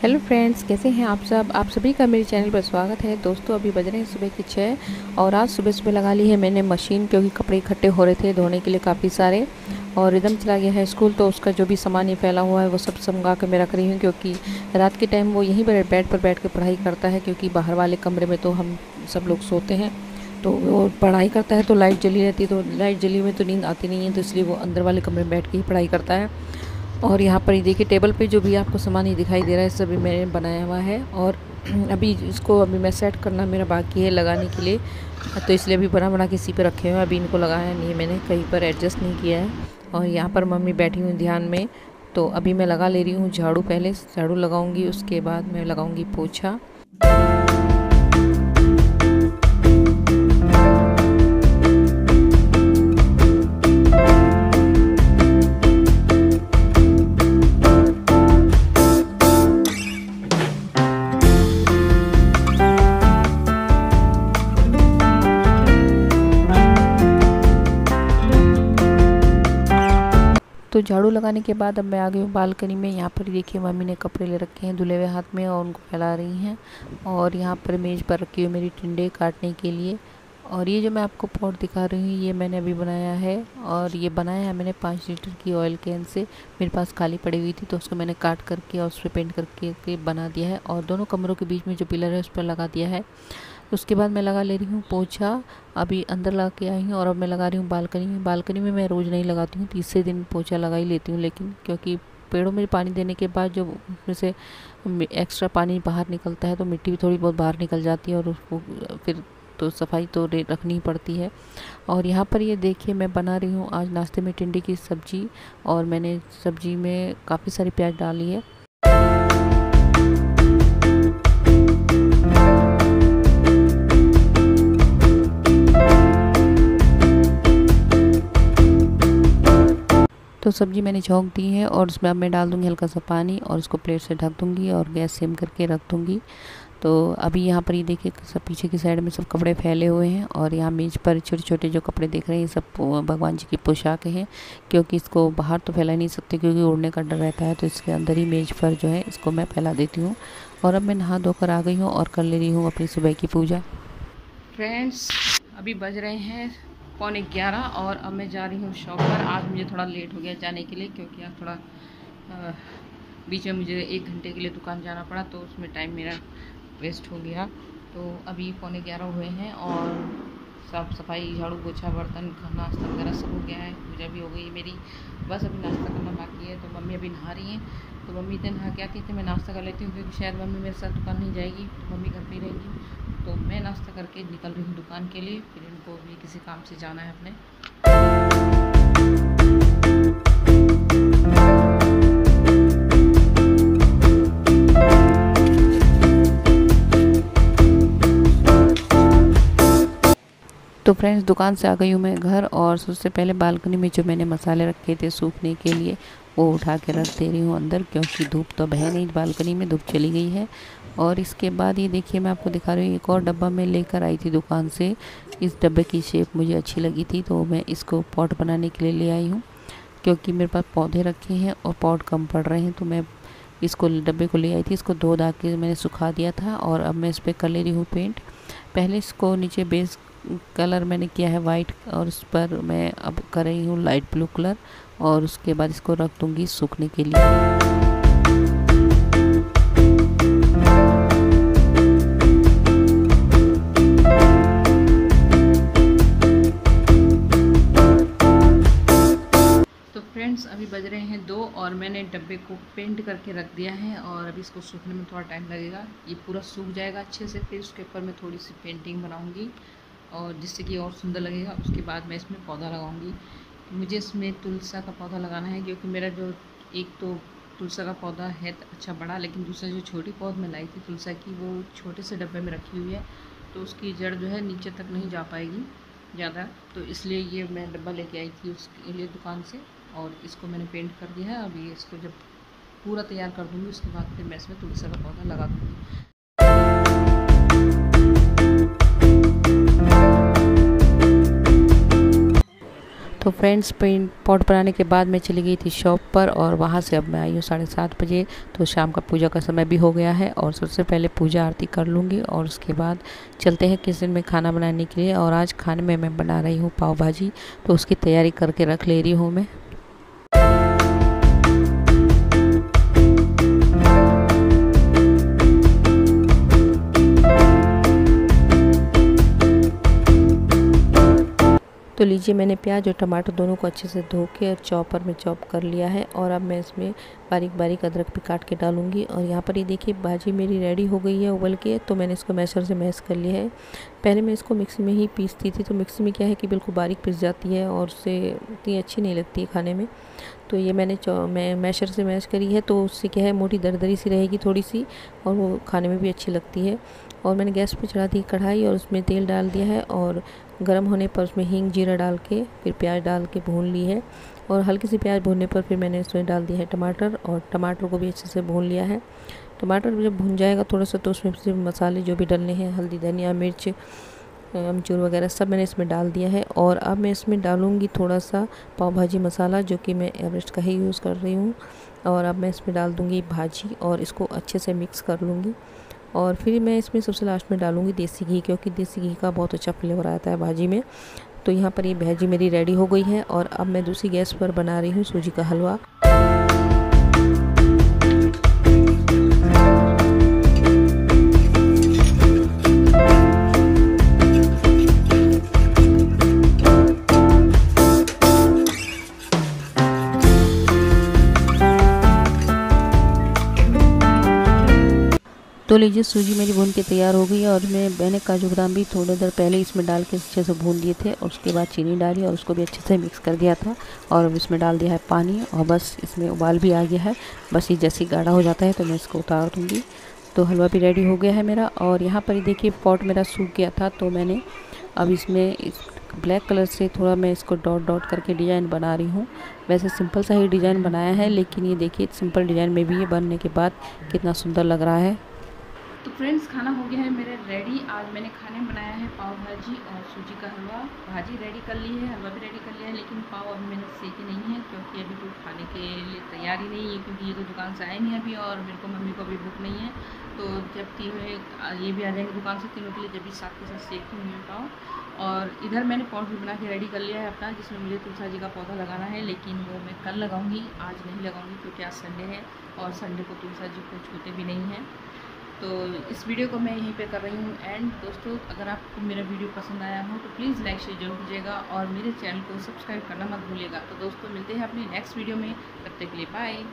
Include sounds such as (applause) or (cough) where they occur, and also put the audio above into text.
Hello friends, कैसे हैं आप सब? आप सभी का मेरे चैनल पर स्वागत है। दोस्तों, अभी बज रहे हैं सुबह की छः और आज सुबह सुबह लगा ली है मैंने मशीन क्योंकि कपड़े इकट्ठे हो रहे थे धोने के लिए काफ़ी सारे और रिदम चला गया है स्कूल तो उसका जो भी सामान ये फैला हुआ है वो सब समगा कर मैं रख रही हूँ क्योंकि रात के टाइम वो यहीं पर बेड पर बैठ कर पढ़ाई करता है क्योंकि बाहर वाले कमरे में तो हम सब लोग सोते हैं। तो वो पढ़ाई करता है तो लाइट जली रहती है तो लाइट जली हुई तो नींद आती नहीं है तो इसलिए वो अंदर वाले कमरे में बैठ के ही पढ़ाई करता है। और यहाँ पर ये देखिए, टेबल पे जो भी आपको सामान ही दिखाई दे रहा है, सभी मैंने बनाया हुआ है और (clears throat) अभी इसको अभी मैं सेट करना मेरा बाकी है लगाने के लिए। तो इसलिए अभी बना बना किसी पर रखे हुए हैं, अभी इनको लगाया नहीं मैंने, कहीं पर एडजस्ट नहीं किया है। और यहाँ पर मम्मी बैठी हुई ध्यान में तो अभी मैं लगा ले रही हूँ झाड़ू पहले, झाड़ू लगाऊँगी, उसके बाद मैं लगाऊँगी पोछा। तो झाड़ू लगाने के बाद अब मैं आ गई हूँ बालकनी में। यहाँ पर देखिए मम्मी ने कपड़े ले रखे हैं धुले हुए हाथ में और उनको फैला रही हैं। और यहाँ पर मेज़ पर रखी हुई मेरी टिंडे काटने के लिए। और ये जो मैं आपको पॉट दिखा रही हूँ, ये मैंने अभी बनाया है। और ये बनाया है मैंने पाँच लीटर की ऑयल कैन से। मेरे पास खाली पड़ी हुई थी तो उसको मैंने काट करके और उस पर पेंट करके बना दिया है। और दोनों कमरों के बीच में जो पिलर है, उस पर लगा दिया है। उसके बाद मैं लगा ले रही हूँ पोछा। अभी अंदर लगा के आई हूँ और अब मैं लगा रही हूँ बालकनी। में बालकनी में मैं रोज़ नहीं लगाती हूँ, तीसरे दिन पोछा लगा ही लेती हूँ, लेकिन क्योंकि पेड़ों में पानी देने के बाद जो उसमें से एक्स्ट्रा पानी बाहर निकलता है तो मिट्टी भी थोड़ी बहुत बाहर निकल जाती है और उसको फिर तो सफ़ाई तो रखनी ही पड़ती है। और यहाँ पर ये देखिए मैं बना रही हूँ आज नाश्ते में टिंडे की सब्ज़ी और मैंने सब्ज़ी में काफ़ी सारी प्याज डाली है। तो सब्ज़ी मैंने झोंक दी है और उसमें अब मैं डाल दूँगी हल्का सा पानी और उसको प्लेट से ढक दूँगी और गैस सेम करके रख दूँगी। तो अभी यहाँ पर ये देखिए सब पीछे की साइड में सब कपड़े फैले हुए हैं और यहाँ मेज़ पर छोटे छोटे जो कपड़े देख रहे हैं, ये सब भगवान जी की पोशाक हैं क्योंकि इसको बाहर तो फैला नहीं सकते क्योंकि उड़ने का डर रहता है तो इसके अंदर ही मेज़ पर जो है इसको मैं फैला देती हूँ। और अब मैं नहा धोकर आ गई हूँ और कर ले रही हूँ अपनी सुबह की पूजा। फ्रेंड्स, अभी बज रहे हैं पौने ग्यारह और अब मैं जा रही हूँ शॉप पर। आज मुझे थोड़ा लेट हो गया जाने के लिए क्योंकि आज थोड़ा आ, बीच में मुझे एक घंटे के लिए दुकान जाना पड़ा तो उसमें टाइम मेरा वेस्ट हो गया। तो अभी पौने ग्यारह हुए हैं और साफ़ सफ़ाई झाड़ू पोछा बर्तन नाश्ता वगैरह सब हो गया है। पूजा भी हो गई है मेरी। बस अभी नाश्ता करना बाकी है तो मम्मी अभी नहा रही हैं। तो मम्मी इतने नहा के आती थी मैं नाश्ता कर लेती हूँ, क्योंकि शायद मम्मी मेरे साथ दुकान नहीं जाएगी तो मम्मी घर पर ही रहेगी। तो मैं नाश्ता करके निकल रही हूँ दुकान के लिए, फिर इनको भी किसी काम से जाना है अपने। तो फ्रेंड्स, दुकान से आ गई हूँ मैं घर और सबसे पहले बालकनी में जो मैंने मसाले रखे थे सूखने के लिए वो उठा के रख दे रही हूँ अंदर, क्योंकि धूप तो बह नहीं, बालकनी में धूप चली गई है। और इसके बाद ये देखिए, मैं आपको दिखा रही हूँ, एक और डब्बा मैं लेकर आई थी दुकान से। इस डब्बे की शेप मुझे अच्छी लगी थी तो मैं इसको पॉट बनाने के लिए ले आई हूँ। क्योंकि मेरे पास पौधे रखे हैं और पॉट कम पड़ रहे हैं तो मैं इसको डब्बे को ले आई थी। इसको धो धा के मैंने सुखा दिया था और अब मैं इस पर कर ले रही हूँ पेंट। पहले इसको नीचे बेस कलर मैंने किया है वाइट और उस पर मैं अब कर रही हूँ लाइट ब्लू कलर और उसके बाद इसको रख दूँगी सूखने के लिए। फ्रेंड्स, अभी बज रहे हैं दो और मैंने डब्बे को पेंट करके रख दिया है और अभी इसको सूखने में थोड़ा टाइम लगेगा। ये पूरा सूख जाएगा अच्छे से, फिर उसके ऊपर मैं थोड़ी सी पेंटिंग बनाऊँगी। और जिससे कि और सुंदर लगेगा, उसके बाद मैं इसमें पौधा लगाऊँगी। मुझे इसमें तुलसा का पौधा लगाना है, क्योंकि मेरा जो एक तो तुलसा का पौधा है अच्छा बड़ा, लेकिन दूसरा जो छोटी पौध मैं लाई थी तुलसा की, वो छोटे से डब्बे में रखी हुई है तो उसकी जड़ जो है नीचे तक नहीं जा पाएगी ज़्यादा। तो इसलिए ये मैं डब्बा लेके आई थी उसके लिए दुकान से, और इसको मैंने पेंट कर दिया है। अभी इसको जब पूरा तैयार कर दूँगी, उसके बाद फिर मैं इसमें तुलसी का पौधा लगा दूँगी। तो फ्रेंड्स पेंट पॉट बनाने के बाद मैं चली गई थी शॉप पर और वहाँ से अब मैं आई हूँ साढ़े सात बजे। तो शाम का पूजा का समय भी हो गया है और सबसे पहले पूजा आरती कर लूँगी और उसके बाद चलते हैं किचन में खाना बनाने के लिए। और आज खाने में मैं बना रही हूँ पाव भाजी तो उसकी तैयारी करके रख ले रही हूँ मैं। लीजिए, मैंने प्याज और टमाटर दोनों को अच्छे से धो के और चॉपर में चॉप कर लिया है और अब मैं इसमें बारीक बारीक अदरक भी काट के डालूँगी। और यहाँ पर ये देखिए, भाजी मेरी रेडी हो गई है उबल के तो मैंने इसको मैशर से मैश कर लिया है। पहले मैं इसको मिक्सी में ही पीसती थी तो मिक्सी में क्या है कि बिल्कुल बारीक पिस जाती है और उससे इतनी अच्छी नहीं लगती है खाने में। तो ये मैंने मैं मैशर से मैश करी है तो उससे क्या है, मोटी दरदरी सी रहेगी थोड़ी सी और वो खाने में भी अच्छी लगती है। और मैंने गैस पे चढ़ा दी कढ़ाई और उसमें तेल डाल दिया है और गर्म होने पर उसमें हींग, जीरा डाल के, फिर प्याज डाल के भून ली है। और हल्की सी प्याज भूनने पर फिर मैंने इसमें डाल दिया है टमाटर और टमाटर को भी अच्छे से भून लिया है। टमाटर जब भून जाएगा थोड़ा सा तो उसमें से मसाले जो भी डालने हैं, हल्दी, धनिया, मिर्च अमचूर वगैरह सब मैंने इसमें डाल दिया है। और अब मैं इसमें डालूँगी थोड़ा सा पाव भाजी मसाला जो कि मैं एवरेस्ट का ही यूज़ कर रही हूँ। और अब मैं इसमें डाल दूँगी भाजी और इसको अच्छे से मिक्स कर लूँगी। और फिर मैं इसमें सबसे लास्ट में डालूँगी देसी घी, क्योंकि देसी घी का बहुत अच्छा फ्लेवर आता है भाजी में। तो यहाँ पर ये भाजी मेरी रेडी हो गई है और अब मैं दूसरी गैस पर बना रही हूँ सूजी का हलवा। तो लीजिए, सूजी मेरी भून के तैयार हो गई है और मैं, मैंने काजू बादाम भी थोड़ी देर पहले इसमें डाल के अच्छे से भून दिए थे और उसके बाद चीनी डाली और उसको भी अच्छे से मिक्स कर दिया था और इसमें डाल दिया है पानी और बस इसमें उबाल भी आ गया है। बस ये जैसे गाढ़ा हो जाता है तो मैं इसको उतार दूँगी। तो हलवा भी रेडी हो गया है मेरा और यहाँ पर ही देखिए पॉट मेरा सूख गया था तो मैंने अब इसमें इस ब्लैक कलर से थोड़ा मैं इसको डॉट डॉट करके डिज़ाइन बना रही हूँ। वैसे सिंपल सा ही डिज़ाइन बनाया है लेकिन ये देखिए सिंपल डिज़ाइन में भी ये बनने के बाद कितना सुंदर लग रहा है। तो फ्रेंड्स खाना हो गया है मेरे रेडी आज मैंने खाने में बनाया है पाव भाजी और सूजी का हलवा। भाजी रेडी कर ली है, हलवा भी रेडी कर लिया है, लेकिन पाव अभी मैंने सेके नहीं है, क्योंकि अभी कोई खाने के लिए तैयारी नहीं है, क्योंकि ये तो दुकान से आए नहीं अभी और मेरे को मम्मी को अभी भूख नहीं है। तो जब तीनों ये भी आ जाएँगे दुकान से तीनों के लिए, जब भी साथ के साथ सेकती हूँ मैं पाव। और इधर मैंने पॉट भी बना के रेडी कर लिया है अपना, जिसमें मुझे तुलसा जी का पौधा लगाना है, लेकिन वो मैं कल लगाऊँगी, आज नहीं लगाऊँगी, क्योंकि आज संडे है और संडे को तुलसा जी को छूते भी नहीं हैं। तो इस वीडियो को मैं यहीं पे कर रही हूँ एंड। दोस्तों, अगर आपको मेरा वीडियो पसंद आया हो तो प्लीज़ लाइक, शेयर ज़रूर कीजिएगा और मेरे चैनल को सब्सक्राइब करना मत भूलिएगा। तो दोस्तों, मिलते हैं अपने नेक्स्ट वीडियो में। तब तक के लिए बाय।